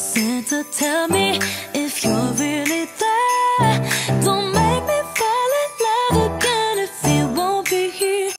Santa, tell me if you're really there. Don't make me fall in love again.